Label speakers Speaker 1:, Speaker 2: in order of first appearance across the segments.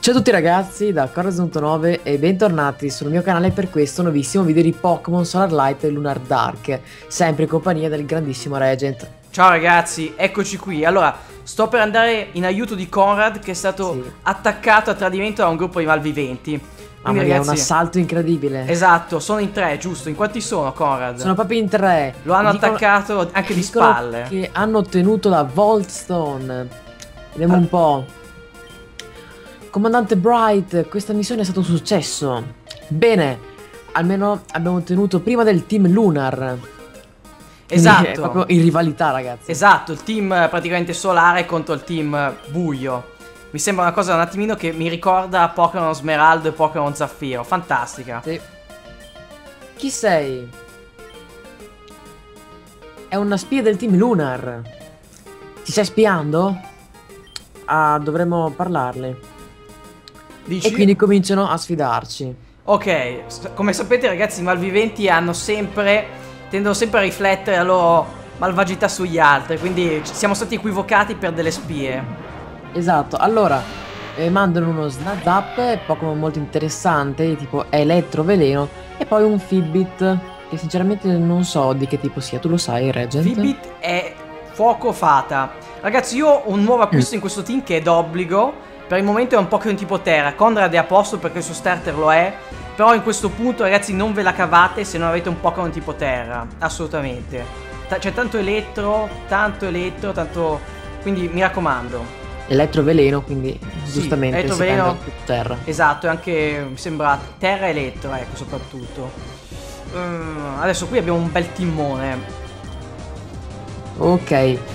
Speaker 1: Ciao a tutti ragazzi da Corres.9 e bentornati sul mio canale per questo nuovissimo video di Pokémon Solar Light e Lunar Dark, sempre in compagnia del grandissimo Regent.
Speaker 2: Ciao ragazzi, eccoci qui. Allora, sto per andare in aiuto di Conrad che è stato
Speaker 1: Sì.
Speaker 2: attaccato a tradimento da un gruppo di malviventi.
Speaker 1: Mamma
Speaker 2: Quindi
Speaker 1: mia, è un
Speaker 2: ragazzi,
Speaker 1: assalto incredibile.
Speaker 2: esatto, sono in tre, giusto? In quanti sono Conrad?
Speaker 1: Sono proprio in tre.
Speaker 2: Lo hanno
Speaker 1: Dicono-
Speaker 2: attaccato anche di spalle.
Speaker 1: Che hanno ottenuto la Voltstone. Vediamo
Speaker 2: Ah.
Speaker 1: un po'. Comandante Bright, questa missione è stato un successo. Bene, almeno abbiamo ottenuto prima del team Lunar. Quindi
Speaker 2: Esatto.
Speaker 1: È proprio in rivalità, ragazzi.
Speaker 2: Esatto, il team praticamente solare contro il team buio. Mi sembra una cosa un attimino che mi ricorda Pokémon Smeraldo e Pokémon Zaffiro. Fantastica.
Speaker 1: Sì. Chi sei? È una spia del team Lunar. Ti stai spiando? Ah, dovremmo parlarle.
Speaker 2: Dici?
Speaker 1: E quindi cominciano a sfidarci.
Speaker 2: Ok, come sapete ragazzi i malviventi hanno sempre tendono sempre a riflettere la loro malvagità sugli altri, quindi siamo stati equivocati per delle spie.
Speaker 1: Esatto, allora eh, mandano uno Snazap, Pokémon molto interessante, tipo Elettro Veleno, e poi un Fibbit, che sinceramente non so di che tipo sia, tu lo sai, Regent?
Speaker 2: Fibit è fuoco fata. Ragazzi, io ho un nuovo acquisto in questo team che è d'obbligo. Per il momento è un Pokémon tipo terra. Conrad è a posto perché il suo starter lo è. Però in questo punto, ragazzi, non ve la cavate se non avete un Pokémon tipo terra. Assolutamente. Ta- c'è tanto elettro, tanto elettro, tanto. Quindi mi raccomando.
Speaker 1: Elettro Veleno, quindi giustamente
Speaker 2: Elettro
Speaker 1: si
Speaker 2: Veleno.
Speaker 1: prende più terra.
Speaker 2: Esatto, e anche mi sembra terra elettro, ecco, soprattutto. Mm, adesso qui abbiamo un bel timone.
Speaker 1: Ok,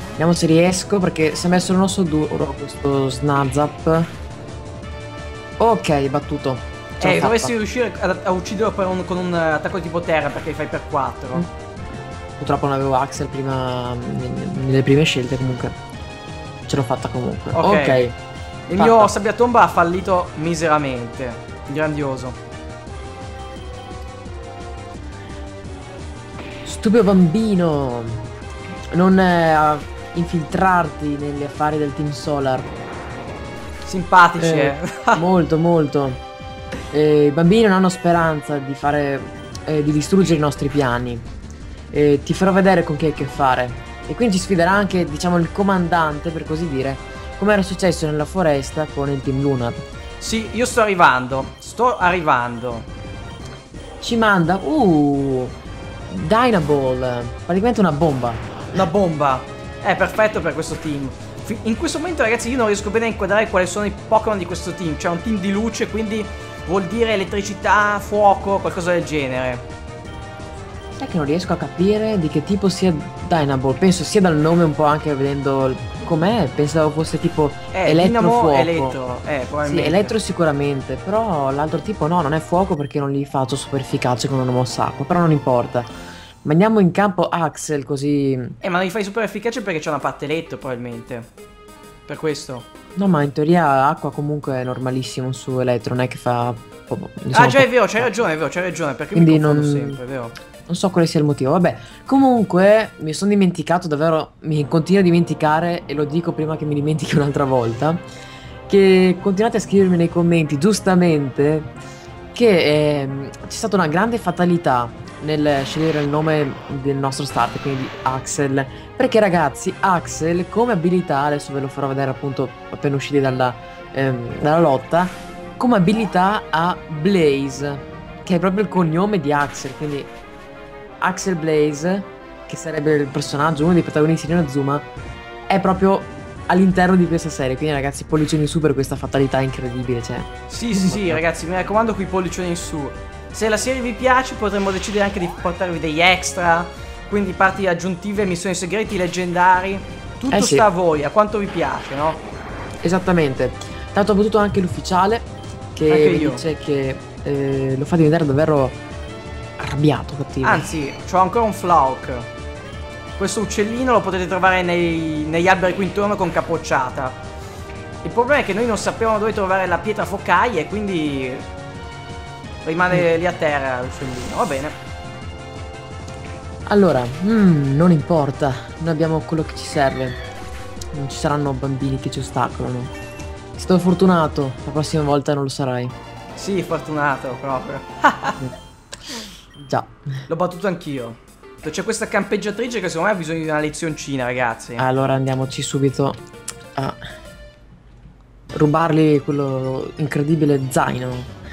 Speaker 1: vediamo se riesco perché si è messo il nostro duro questo Snazap. Ok, battuto. Ce
Speaker 2: Eh, dovresti riuscire a, a ucciderlo un- con un eh, attacco tipo terra perché li fai per 4.
Speaker 1: Mm. Purtroppo non avevo Axel prima n- nelle prime scelte comunque. Ce l'ho fatta comunque.
Speaker 2: Ok.
Speaker 1: Ok.
Speaker 2: Il
Speaker 1: fatta.
Speaker 2: mio sabbiatomba ha fallito miseramente. Grandioso.
Speaker 1: Stupido bambino. Non eh, infiltrarti negli affari del Team Solar.
Speaker 2: Simpatici,
Speaker 1: Eh,
Speaker 2: eh.
Speaker 1: molto, molto. Eh, I bambini non hanno speranza di fare. eh, di distruggere i nostri piani. Eh, ti farò vedere con chi hai a che fare. E quindi ci sfiderà anche, diciamo, il comandante, per così dire, come era successo nella foresta con il Team Lunar.
Speaker 2: sì, io sto arrivando. Sto arrivando.
Speaker 1: Ci manda. Uh. Dynaball. Praticamente una bomba.
Speaker 2: Una bomba. È perfetto per questo team. In questo momento, ragazzi, io non riesco bene a inquadrare quali sono i Pokémon di questo team. C'è un team di luce, quindi vuol dire elettricità, fuoco, qualcosa del genere.
Speaker 1: Sai che non riesco a capire di che tipo sia Dynaball. Penso sia dal nome un po' anche vedendo com'è. Pensavo fosse tipo
Speaker 2: Eh,
Speaker 1: elettro
Speaker 2: elettro. Eh,
Speaker 1: Sì,
Speaker 2: probabilmente.
Speaker 1: elettro sicuramente, però l'altro tipo no, non è fuoco perché non gli faccio super efficace con una mossa acqua, però non importa. Mandiamo in campo Axel così...
Speaker 2: Eh, ma non li fai super efficace perché c'è una parte letto, probabilmente. Per questo.
Speaker 1: No, ma in teoria acqua comunque è normalissimo su elettro, non è che fa... po-
Speaker 2: ah,
Speaker 1: diciamo,
Speaker 2: già è vero, c'hai ragione, è vero, c'hai ragione. Perché
Speaker 1: Quindi non-
Speaker 2: sempre, è vero.
Speaker 1: Non so quale sia il motivo, vabbè. Comunque mi sono dimenticato davvero, mi continuo a dimenticare e lo dico prima che mi dimentichi un'altra volta, che continuate a scrivermi nei commenti giustamente che ehm, c'è stata una grande fatalità nel scegliere il nome del nostro starter, quindi di Axel. Perché ragazzi, Axel come abilità, adesso ve lo farò vedere appunto appena usciti dalla, ehm, dalla lotta, come abilità ha Blaze, che è proprio il cognome di Axel, quindi Axel Blaze, che sarebbe il personaggio, uno dei protagonisti di Inazuma, è proprio all'interno di questa serie. Quindi, ragazzi, pollicioni su per questa fatalità incredibile. Cioè,
Speaker 2: Sì, sì, sì, ragazzi, mi raccomando qui pollicioni in su. Se la serie vi piace potremmo decidere anche di portarvi degli extra, quindi parti aggiuntive, missioni segreti, leggendari. Tutto
Speaker 1: Eh sì.
Speaker 2: sta a voi, a quanto vi piace, no?
Speaker 1: esattamente. Tanto ho potuto anche l'ufficiale che
Speaker 2: Anche
Speaker 1: dice che eh, lo fa diventare davvero arrabbiato, cattivo.
Speaker 2: Anzi, c'ho ancora un Flauk. Questo uccellino lo potete trovare nei- negli alberi qui intorno con capocciata. Il problema è che noi non sappiamo dove trovare la pietra focaia e quindi rimane lì a terra l'uccellino. Va bene.
Speaker 1: Allora, mm, non importa, noi abbiamo quello che ci serve. Non ci saranno bambini che ci ostacolano. Sto fortunato, la prossima volta non lo sarai.
Speaker 2: Sì, fortunato proprio.
Speaker 1: Già.
Speaker 2: L'ho battuto anch'io. C'è questa campeggiatrice che secondo me ha bisogno di una lezioncina, ragazzi.
Speaker 1: Allora andiamoci subito a rubargli quello incredibile zaino.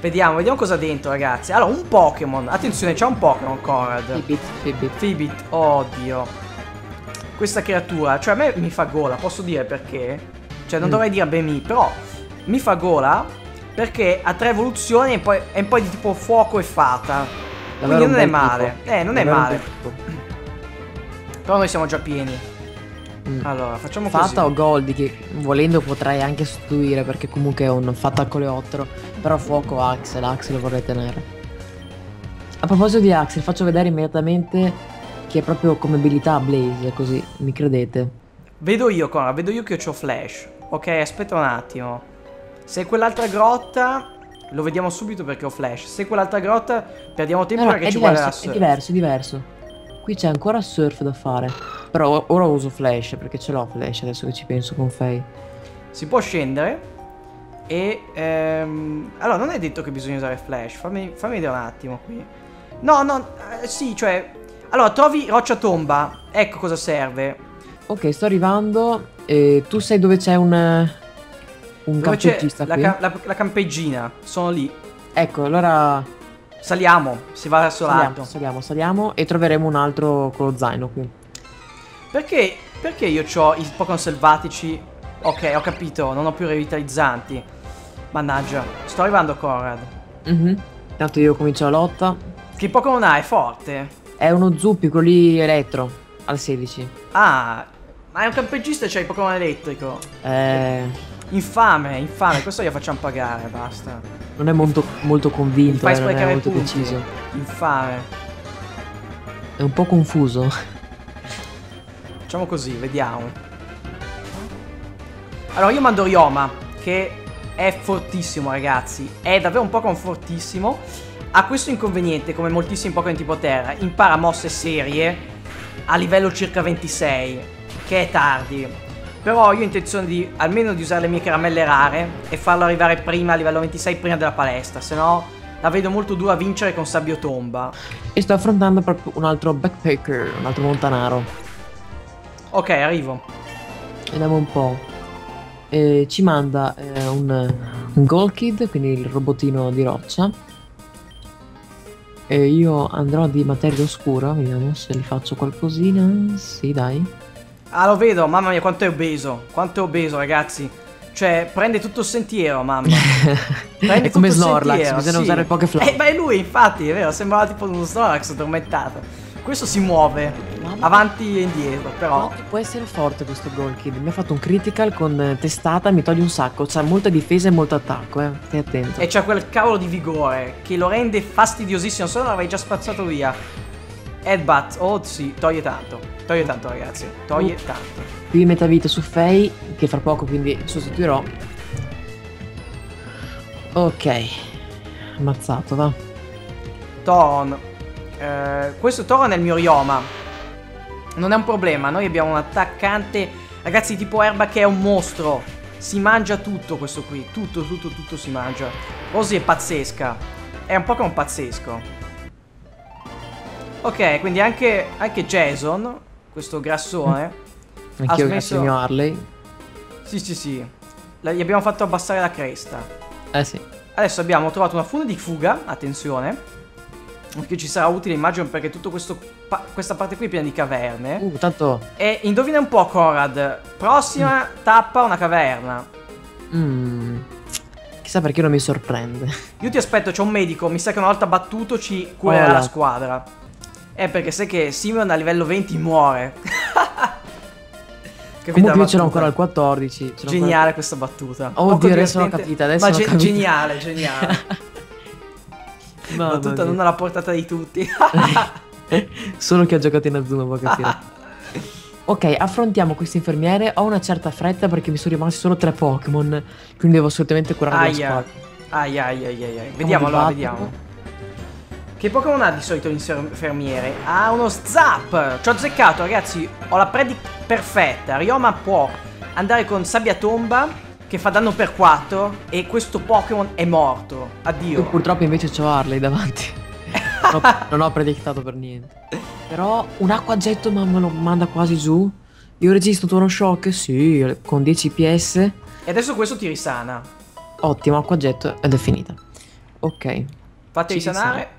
Speaker 2: Vediamo, vediamo cosa ha dentro, ragazzi. Allora, un Pokémon. Attenzione, c'è un Pokémon, Conrad.
Speaker 1: Fibit, Fibit.
Speaker 2: Fibit, oddio. Questa creatura, cioè a me mi fa gola, posso dire perché? Cioè, non
Speaker 1: Mm.
Speaker 2: dovrei dire Bemi, però mi fa gola perché ha tre evoluzioni e poi è un po' di tipo fuoco e fata.
Speaker 1: Davvero
Speaker 2: Quindi non è male.
Speaker 1: tipo.
Speaker 2: Eh, non è
Speaker 1: Davvero un
Speaker 2: male. Però noi siamo già pieni.
Speaker 1: Mm.
Speaker 2: Allora, facciamo
Speaker 1: Fata o
Speaker 2: così.
Speaker 1: Goldie che volendo potrei anche sostituire perché comunque è un fatta coleottero però fuoco Axel, Axel lo vorrei tenere a proposito di Axel faccio vedere immediatamente che è proprio come abilità Blaze così mi credete
Speaker 2: Vedo io, Conrad, vedo io che ho flash. Ok, aspetta un attimo. Se quell'altra grotta, lo vediamo subito perché ho flash. Se quell'altra grotta, perdiamo tempo
Speaker 1: No, no,
Speaker 2: perché ci vuole la
Speaker 1: diverso, è diverso, è diverso qui c'è ancora surf da fare però ora uso flash perché ce l'ho flash adesso che ci penso con Faye
Speaker 2: Si può scendere. E ehm, allora non è detto che bisogna usare flash. Fammi, fammi vedere un attimo qui. No, no, eh, sì, cioè. Allora, trovi roccia tomba. Ecco cosa serve.
Speaker 1: ok sto arrivando e tu sai dove c'è un un
Speaker 2: Dove
Speaker 1: campeggista
Speaker 2: la,
Speaker 1: qui
Speaker 2: ca- la- la campeggina. Sono lì.
Speaker 1: ecco allora
Speaker 2: Saliamo. Si va verso
Speaker 1: Saliamo,
Speaker 2: l'alto.
Speaker 1: saliamo, saliamo e troveremo un altro con lo zaino qui.
Speaker 2: Perché, perché io ho i Pokémon selvatici? Ok, ho capito, non ho più revitalizzanti. Mannaggia, sto arrivando Conrad.
Speaker 1: Mhm. Intanto io comincio la lotta.
Speaker 2: Che Pokémon ha? È forte?
Speaker 1: È uno zuppi, quello lì elettro, al 16.
Speaker 2: Ah, ma è un campeggista e c'ha il Pokémon elettrico.
Speaker 1: Eh,
Speaker 2: Infame, infame, questo glielo facciamo pagare, basta.
Speaker 1: non è molto, molto convinto,
Speaker 2: Fai
Speaker 1: eh, non è molto
Speaker 2: punti.
Speaker 1: deciso.
Speaker 2: Infame.
Speaker 1: È un po' confuso.
Speaker 2: Facciamo così, vediamo. Allora, io mando Ryoma, che è fortissimo, ragazzi. È davvero un Pokémon fortissimo. Ha questo inconveniente, come moltissimi Pokémon tipo terra. Impara mosse serie a livello circa 26, che è tardi. Però io ho intenzione di almeno di usare le mie caramelle rare e farlo arrivare prima a livello 26, prima della palestra. Se no, la vedo molto dura a vincere con Sabbio Tomba.
Speaker 1: E sto affrontando proprio un altro backpacker, un altro montanaro.
Speaker 2: Ok, arrivo.
Speaker 1: Vediamo un po'. Eh, ci manda eh, un, un Gold Kid, quindi il robotino di roccia. E io andrò di materia oscura, vediamo se gli faccio qualcosina. Sì, dai.
Speaker 2: Ah, lo vedo, mamma mia, quanto è obeso. Quanto è obeso, ragazzi. Cioè, prende tutto il sentiero, mamma. Prende
Speaker 1: è come Snorlax,
Speaker 2: sentiero,
Speaker 1: bisogna
Speaker 2: sì.
Speaker 1: usare poche
Speaker 2: Eh,
Speaker 1: flamme.
Speaker 2: ma è lui, infatti, è vero, sembrava tipo uno Snorlax addormentato. Questo si muove,
Speaker 1: Mamma.
Speaker 2: avanti e indietro, però...
Speaker 1: Quanto può essere forte questo Gold Kid? Mi ha fatto un critical con eh, testata, mi toglie un sacco. C'ha molta difesa e molto attacco, eh. Stai attento.
Speaker 2: E c'ha quel cavolo di vigore che lo rende fastidiosissimo, se no l'avrei già spazzato via. Headbutt, oh sì, toglie tanto. Toglie tanto, ragazzi. Toglie
Speaker 1: Oh.
Speaker 2: tanto.
Speaker 1: Qui metà vita su Faye, che fra poco quindi sostituirò. Ok. Ammazzato, va.
Speaker 2: Toron. Eh, questo Toron è il mio Ryoma. Non è un problema, noi abbiamo un attaccante, ragazzi, tipo erba che è un mostro. Si mangia tutto questo qui, tutto, tutto, tutto si mangia. Rosy è pazzesca. È un Pokémon pazzesco. Ok, quindi anche, anche Jason, questo grassone.
Speaker 1: Anch'io
Speaker 2: smesso-
Speaker 1: grazie mio Harley.
Speaker 2: Sì, sì, sì. La- gli abbiamo fatto abbassare la cresta.
Speaker 1: Eh sì.
Speaker 2: Adesso abbiamo trovato una fune di fuga, attenzione. Che ci sarà utile, immagino, perché tutta questa parte qui è piena di caverne.
Speaker 1: Uh, tanto...
Speaker 2: E indovina un po', Conrad. Prossima tappa una caverna.
Speaker 1: mm, chissà perché non mi sorprende.
Speaker 2: Io ti aspetto, c'è un medico. Mi sa che una volta battuto ci curerà
Speaker 1: Voilà.
Speaker 2: la squadra. Eh, perché sai che Simon a livello 20 muore. Capito la
Speaker 1: Comunque io ce l'ho ancora al 14. ce l'ho
Speaker 2: Geniale questa battuta.
Speaker 1: Oddio,
Speaker 2: Poco
Speaker 1: adesso l'ho capita, adesso
Speaker 2: Ma ge-
Speaker 1: capita.
Speaker 2: geniale, geniale.
Speaker 1: Mamma
Speaker 2: battuta non alla portata di tutti.
Speaker 1: Solo chi ha giocato in Azuma può capire. ok, affrontiamo questo infermiere. Ho una certa fretta perché mi sono rimasti solo tre Pokémon. Quindi devo assolutamente curare la
Speaker 2: Aia.
Speaker 1: squadra.
Speaker 2: Ai ai ai ai ai. Vediamo allora,
Speaker 1: di
Speaker 2: vediamo. Che Pokémon ha di solito l'infermiere? Ha uno Zap! Ci ho azzeccato, ragazzi. Ho la predict perfetta. Ryoma può andare con Sabbia Tomba che fa danno per 4 e questo Pokémon è morto. Addio.
Speaker 1: Io purtroppo invece ho Harley davanti. non, ho, non ho predictato per niente. Però un acquagetto ma me lo manda quasi giù. Io resisto uno shock, sì, con 10 PS.
Speaker 2: E adesso questo ti risana.
Speaker 1: Ottimo, acquagetto ed è finita. Ok.
Speaker 2: Fate risanare.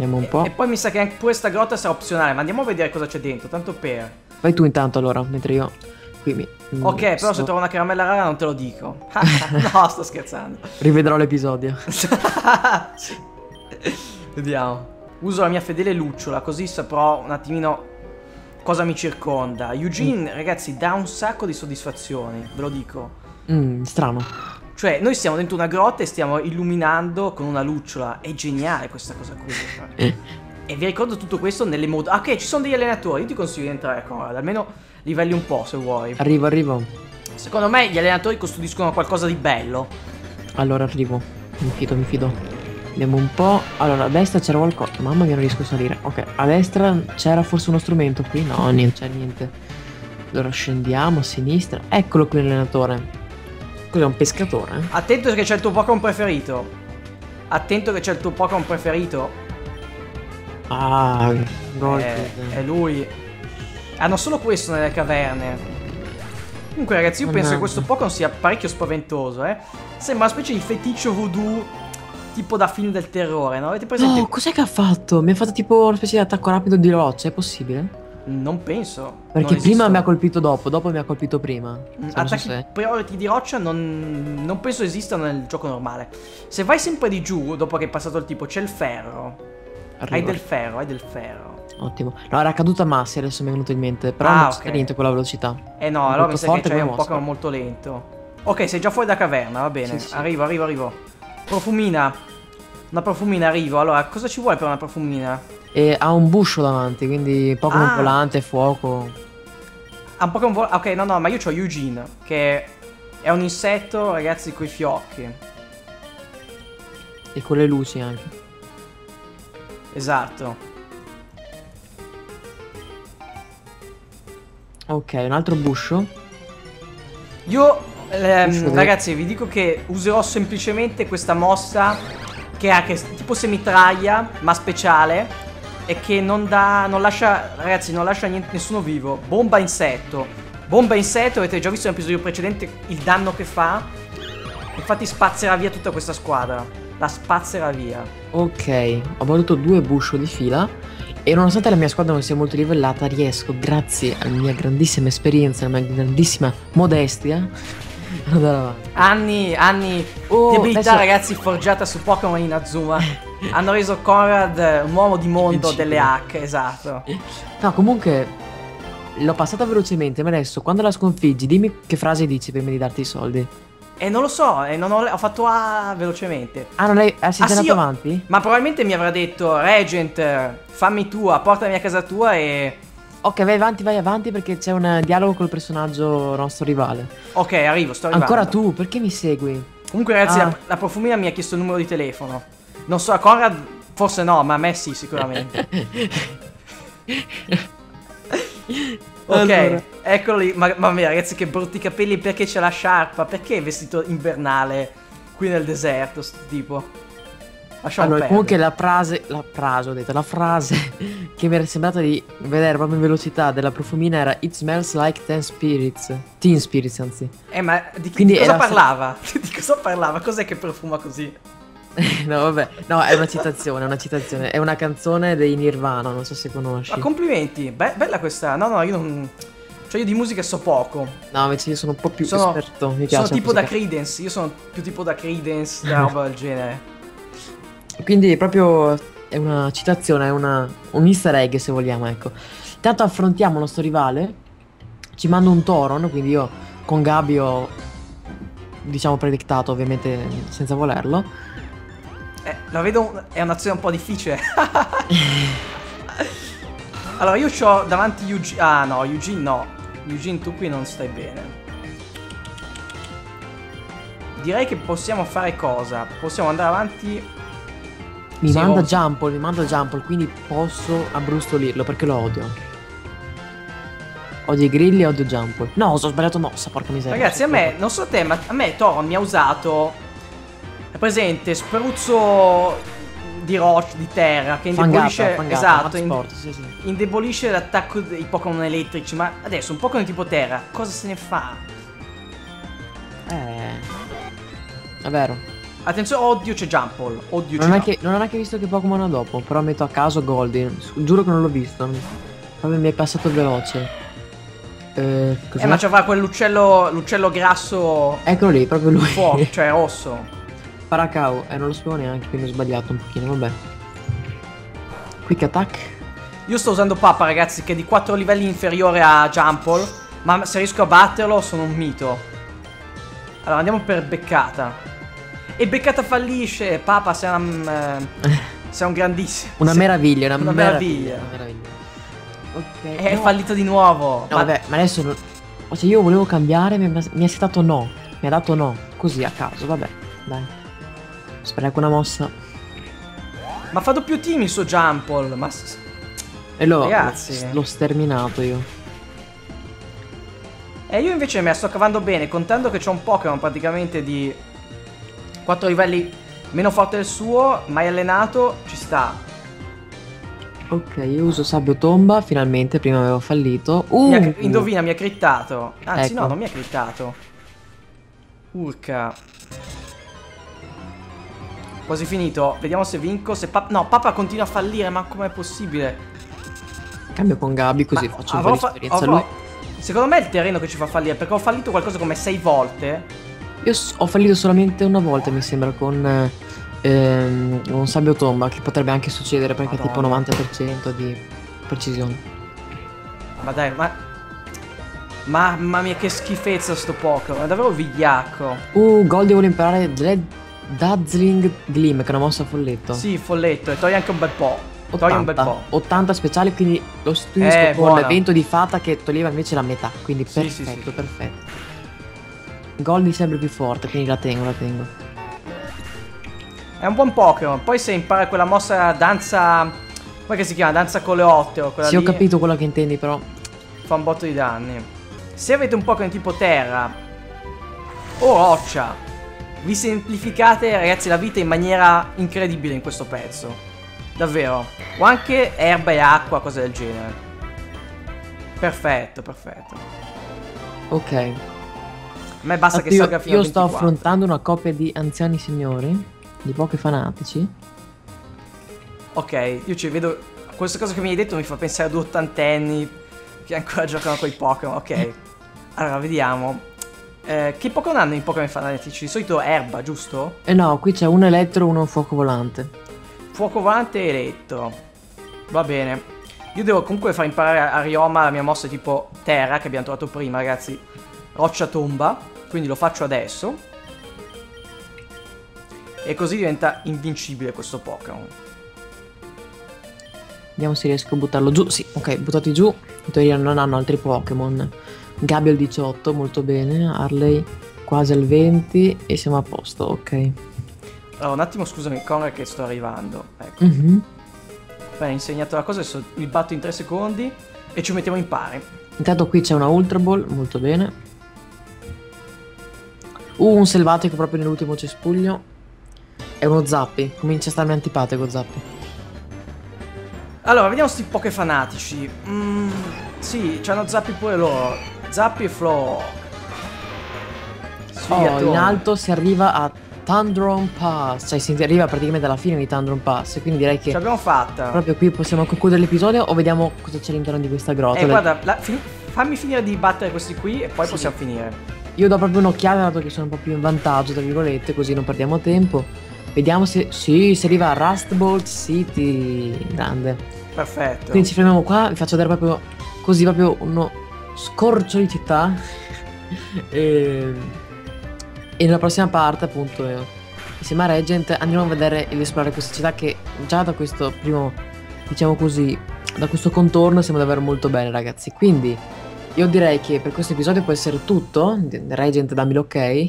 Speaker 1: Vediamo un po'.
Speaker 2: E, e poi mi sa che anche questa grotta sarà opzionale, ma andiamo a vedere cosa c'è dentro, tanto per...
Speaker 1: Vai tu intanto allora, mentre io qui mi...
Speaker 2: Ok, però sto... se trovo una caramella rara non te lo dico. no, sto scherzando.
Speaker 1: Rivedrò l'episodio.
Speaker 2: Vediamo. Uso la mia fedele lucciola, così saprò un attimino cosa mi circonda. Eugene, mm. ragazzi, dà un sacco di soddisfazioni, ve lo dico.
Speaker 1: Mm, strano.
Speaker 2: Cioè, noi siamo dentro una grotta e stiamo illuminando con una lucciola. È geniale questa cosa qui. Eh. E vi ricordo tutto questo nelle mod... Ah, ok, ci sono degli allenatori. Io ti consiglio di entrare, Conrad. Almeno livelli un po' se vuoi.
Speaker 1: Arrivo, arrivo.
Speaker 2: Secondo me gli allenatori custodiscono qualcosa di bello.
Speaker 1: Allora arrivo. Mi fido, mi fido. Vediamo un po'. Allora, a destra c'era qualcosa. Mamma mia, non riesco a salire. Ok, a destra c'era forse uno strumento qui. No, niente, c'è niente. Allora scendiamo a sinistra. Eccolo qui l'allenatore. Cos'è un pescatore?
Speaker 2: Attento che c'è il tuo Pokémon preferito. Attento che c'è il tuo Pokémon preferito.
Speaker 1: Ah,
Speaker 2: Gold. È, è lui. Hanno solo questo nelle caverne. Comunque ragazzi, io oh, penso no. che questo Pokémon sia parecchio spaventoso, eh. Sembra una specie di feticcio voodoo tipo da film del terrore, no? Avete presente?
Speaker 1: No, cos'è che ha fatto? Mi ha fatto tipo una specie di attacco rapido di roccia, è possibile?
Speaker 2: Non penso.
Speaker 1: Perché non prima mi ha colpito dopo, dopo mi ha colpito prima.
Speaker 2: Mm, attacchi so priority di roccia non, non, penso esistano nel gioco normale. Se vai sempre di giù, dopo che hai passato il tipo, c'è il ferro. Arriva. Hai del ferro, hai del ferro.
Speaker 1: Ottimo. No, era caduta Massi, adesso mi è venuto in mente. Però
Speaker 2: ah,
Speaker 1: non c'è niente con la velocità.
Speaker 2: Eh no, allora mi sa che c'è un Pokémon molto lento. Ok, sei già fuori da caverna, va bene. Sì, sì. Arrivo, arrivo, arrivo. Profumina. Una profumina, arrivo. Allora, cosa ci vuoi per una profumina?
Speaker 1: E ha un buscio davanti, quindi Pokémon ah. volante, fuoco.
Speaker 2: Ha un Pokémon volante. Ok, no, no, ma io ho Eugene, che è un insetto, ragazzi, coi fiocchi.
Speaker 1: E con le luci anche.
Speaker 2: Esatto.
Speaker 1: Ok, un altro buscio.
Speaker 2: Io, ehm, ragazzi, vi dico che userò semplicemente questa mossa che ha che tipo semitraglia, ma speciale e che non dà, non lascia, ragazzi, non lascia niente, nessuno vivo. Bomba insetto. Bomba insetto, avete già visto nell'episodio precedente il danno che fa? Infatti spazzerà via tutta questa squadra. La spazzerà via.
Speaker 1: Ok, ho voluto due buscio di fila. E nonostante la mia squadra non sia molto livellata, riesco, grazie alla mia grandissima esperienza, alla mia grandissima modestia,
Speaker 2: Anni, anni oh, di abilità, adesso... ragazzi, forgiata su Pokémon in Azuma. Hanno reso Conrad un uomo di mondo delle hack, esatto.
Speaker 1: No, comunque l'ho passata velocemente, ma adesso quando la sconfiggi, dimmi che frase dici prima di darti i soldi.
Speaker 2: E non lo so, e non ho, ho fatto A velocemente.
Speaker 1: Ah, non l'hai. Ah, ah, sì, avanti?
Speaker 2: Ma probabilmente mi avrà detto, Regent, fammi tua, portami a casa tua e
Speaker 1: Ok, vai avanti, vai avanti perché c'è un dialogo col personaggio nostro rivale.
Speaker 2: Ok, arrivo, sto arrivando.
Speaker 1: Ancora tu, perché mi segui?
Speaker 2: Comunque ragazzi, ah. la, la, profumina mi ha chiesto il numero di telefono. Non so, a Conrad forse no, ma a me sì, sicuramente. ok, allora. eccolo lì. Ma, mamma mia ragazzi, che brutti capelli, perché c'è la sciarpa? Perché è vestito invernale qui nel deserto, sto tipo?
Speaker 1: Lasciamo allora, perdere. comunque la frase, la frase, ho detto, la frase che mi era sembrata di vedere proprio in velocità della profumina era It smells like teen spirits. Teen spirits, anzi.
Speaker 2: Eh, ma di, Quindi di cosa parlava? di cosa parlava? Cos'è che profuma così?
Speaker 1: no, vabbè, no, è una citazione, è una citazione. È una canzone dei Nirvana, non so se conosci.
Speaker 2: Ma complimenti, Be bella questa. No, no, io non. Cioè, io di musica so poco.
Speaker 1: No, invece io sono un po' più sono, esperto. Mi.
Speaker 2: Sono tipo da Credence, io sono più tipo da Credence, da roba del genere.
Speaker 1: Quindi proprio è una citazione, è una, un easter egg se vogliamo, ecco. Intanto affrontiamo il nostro rivale, ci manda un Toron, quindi io con Gabi ho, diciamo, predictato ovviamente senza volerlo.
Speaker 2: La vedo, è un'azione un po' difficile. allora io ho davanti Eugene, ah no, Eugene no. Eugene tu qui non stai bene. Direi che possiamo fare cosa? Possiamo andare avanti
Speaker 1: mi manda Jumple, mi manda Jumple, quindi posso abbrustolirlo perché lo odio. Odio i grilli e odio Jump. No, ho sbagliato mossa, porca miseria.
Speaker 2: Ragazzi, a me, non so te, ma a me Toro mi ha usato. È presente, spruzzo di roccia, di terra, che indebolisce.
Speaker 1: Fangata, fangata,
Speaker 2: esatto, in-
Speaker 1: sport, sì, sì.
Speaker 2: indebolisce l'attacco dei Pokémon elettrici. Ma adesso un Pokémon tipo terra, cosa se ne fa?
Speaker 1: Eh. È vero.
Speaker 2: Attenzione, oddio c'è Jumpall. Oddio c'è
Speaker 1: Non, è
Speaker 2: Jumpall.
Speaker 1: che, non ho neanche visto che Pokémon ha dopo, però metto a caso Goldie. Giuro che non l'ho visto. Proprio mi è passato veloce. Eh?
Speaker 2: Eh, ma c'avrà quell'uccello l'uccello grasso
Speaker 1: Eccolo lì, proprio lui.
Speaker 2: fuoco, cioè rosso.
Speaker 1: Paracao. Eh, non lo sapevo neanche, quindi ho sbagliato un pochino, vabbè. Quick attack.
Speaker 2: Io sto usando Papa, ragazzi, che è di 4 livelli inferiore a Jumpall. Ma se riesco a batterlo, sono un mito. Allora, andiamo per beccata. E beccata fallisce. Papa, sei, una, eh, sei un grandissimo.
Speaker 1: Una
Speaker 2: sei-
Speaker 1: meraviglia, una,
Speaker 2: una
Speaker 1: meraviglia.
Speaker 2: meraviglia.
Speaker 1: Una meraviglia. Ok.
Speaker 2: È
Speaker 1: no.
Speaker 2: fallito di nuovo.
Speaker 1: No,
Speaker 2: ma,
Speaker 1: vabbè, ma adesso non... Cioè io volevo cambiare, mi, mi ha stato no. Mi ha dato no. Così a caso, vabbè. Dai. Spreco una mossa.
Speaker 2: ma fa doppio team il suo Jumpall. Ma
Speaker 1: E l'ho, l'ho sterminato io.
Speaker 2: E io invece me la sto cavando bene, contando che c'ho un Pokémon praticamente di 4 livelli meno forte del suo, mai allenato, ci sta.
Speaker 1: Ok, io uso sabbio tomba, finalmente, prima avevo fallito. Uh,
Speaker 2: Mi ha- indovina, mi ha crittato. Anzi,
Speaker 1: Ecco.
Speaker 2: no, non mi ha crittato. Urca. Quasi finito. Vediamo se vinco. Se Papa. No, Papa continua a fallire, ma com'è possibile?
Speaker 1: Cambio con Gabi così
Speaker 2: Ma
Speaker 1: faccio un po' di esperienza.
Speaker 2: avrò-
Speaker 1: Lui...
Speaker 2: Secondo me è il terreno che ci fa fallire, perché ho fallito qualcosa come 6 volte.
Speaker 1: Io ho fallito solamente una volta, mi sembra, con eh, ehm, un sabbio tomba, che potrebbe anche succedere perché è tipo
Speaker 2: Madonna.
Speaker 1: 90% di precisione.
Speaker 2: Ma dai, ma. Mamma mia, che schifezza sto Pokémon. È davvero vigliacco.
Speaker 1: Uh, Goldie vuole imparare Dread Dazzling Gleam, che è una mossa folletto.
Speaker 2: Sì, folletto. E toglie anche un bel po'. Toglie un bel
Speaker 1: 80,
Speaker 2: po'.
Speaker 1: 80 speciali, quindi lo sostituisco
Speaker 2: Eh,
Speaker 1: con l'evento di fata che toglieva invece la metà. Quindi
Speaker 2: Sì,
Speaker 1: perfetto,
Speaker 2: sì, sì.
Speaker 1: perfetto. Goldie sempre più forte, quindi la tengo, la tengo.
Speaker 2: È un buon Pokémon. Poi se impara quella mossa danza. Come che si chiama? Danza con le otteo. Quella
Speaker 1: Sì, ho
Speaker 2: lì
Speaker 1: capito quello che intendi, però.
Speaker 2: Fa un botto di danni. Se avete un Pokémon tipo terra o roccia, vi semplificate, ragazzi, la vita in maniera incredibile in questo pezzo. Davvero. O anche erba e acqua, cose del genere. Perfetto, perfetto.
Speaker 1: Ok.
Speaker 2: A me basta che
Speaker 1: Infatti,
Speaker 2: salga
Speaker 1: io,
Speaker 2: fino a
Speaker 1: io sto
Speaker 2: 24.
Speaker 1: affrontando una coppia di anziani signori, di pochi fanatici.
Speaker 2: Ok, io ci vedo. Questa cosa che mi hai detto mi fa pensare a due ottantenni che ancora giocano con i Pokémon. Ok. Allora, vediamo. Eh, che Pokémon hanno i Pokémon fanatici? Di solito erba, giusto?
Speaker 1: E no, qui c'è un elettro e uno fuoco volante.
Speaker 2: Fuoco volante e elettro. Va bene. Io devo comunque far imparare a Ryoma la mia mossa tipo terra che abbiamo trovato prima, ragazzi. Roccia tomba. Quindi lo faccio adesso. E così diventa invincibile questo Pokémon.
Speaker 1: Vediamo se riesco a buttarlo giù. Sì, ok, buttati giù. In teoria non hanno altri Pokémon. Gabi al 18, molto bene. Harley quasi al 20 e siamo a posto, ok.
Speaker 2: Allora, un attimo, scusami, Conrad, che sto arrivando. Ecco.
Speaker 1: Mhm.
Speaker 2: Bene, insegnato la cosa, adesso mi batto in 3 secondi e ci mettiamo in pari.
Speaker 1: Intanto qui c'è una Ultra Ball, molto bene. Uh, un selvatico proprio nell'ultimo cespuglio. È uno Zappi. Comincia a starmi antipatico Zappi.
Speaker 2: Allora, vediamo sti poche fanatici. Mm, sì, c'hanno Zappi pure loro. Zappi e Flo.
Speaker 1: Oh, in alto si arriva a Tundron Pass. Cioè si arriva praticamente alla fine di Tundron Pass. Quindi direi che
Speaker 2: Ce l'abbiamo fatta.
Speaker 1: proprio qui possiamo concludere l'episodio o vediamo cosa c'è all'interno di questa grotta.
Speaker 2: Eh, guarda, la- fin- fammi finire di battere questi qui e poi
Speaker 1: Sì.
Speaker 2: possiamo finire.
Speaker 1: Io do proprio un'occhiata dato che sono un po' più in vantaggio, tra virgolette, così non perdiamo tempo. Vediamo se... Sì, si arriva a Rust Bolt City. Grande.
Speaker 2: Perfetto.
Speaker 1: Quindi ci fermiamo qua, vi faccio vedere proprio così, proprio uno scorcio di città. e... e nella prossima parte, appunto, eh, insieme a Regent andremo a vedere ed esplorare questa città che già da questo primo, diciamo così, da questo contorno siamo davvero molto bene, ragazzi. Quindi io direi che per questo episodio può essere tutto. Regent, dammi l'ok.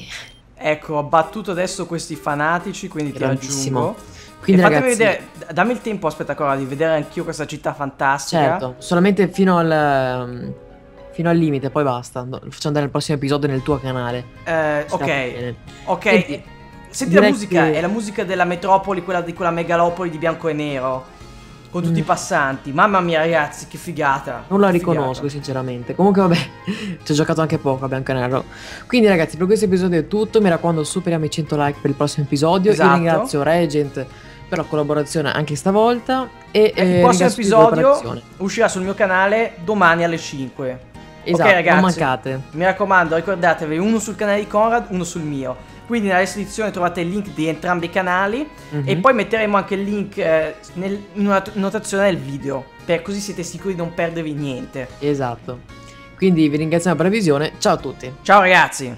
Speaker 2: Ecco, ho battuto adesso questi fanatici, quindi ti raggiungo.
Speaker 1: Quindi
Speaker 2: e
Speaker 1: ragazzi,
Speaker 2: vedere, dammi il tempo, aspetta ancora, di vedere anch'io questa città fantastica.
Speaker 1: certo, solamente fino al... fino al limite, poi basta. Lo facciamo andare nel prossimo episodio nel tuo canale.
Speaker 2: Eh, ok,
Speaker 1: bene.
Speaker 2: ok.
Speaker 1: Quindi,
Speaker 2: Senti la musica,
Speaker 1: che-
Speaker 2: è la musica della metropoli, quella di quella megalopoli di bianco e nero. Con tutti
Speaker 1: Mm.
Speaker 2: i passanti. Mamma mia, ragazzi, che figata.
Speaker 1: Non la
Speaker 2: che
Speaker 1: riconosco
Speaker 2: figata.
Speaker 1: sinceramente. Comunque vabbè, ci ho giocato anche poco a Biancanero. Quindi ragazzi, per questo episodio è tutto. Mi raccomando, superiamo i 100 like per il prossimo episodio.
Speaker 2: Esatto.
Speaker 1: Io ringrazio Regent per la collaborazione anche stavolta. E
Speaker 2: Eh, il prossimo episodio uscirà sul mio canale domani alle 5.
Speaker 1: Esatto,
Speaker 2: ok, ragazzi.
Speaker 1: non mancate.
Speaker 2: Mi raccomando, ricordatevi, uno sul canale di Conrad, uno sul mio. Quindi nella descrizione trovate il link di entrambi i canali
Speaker 1: Mhm.
Speaker 2: e poi metteremo anche il link eh, nel- in una notazione del video, per così siete sicuri di non perdervi niente.
Speaker 1: Esatto. Quindi vi ringraziamo per la visione. Ciao a tutti.
Speaker 2: Ciao ragazzi!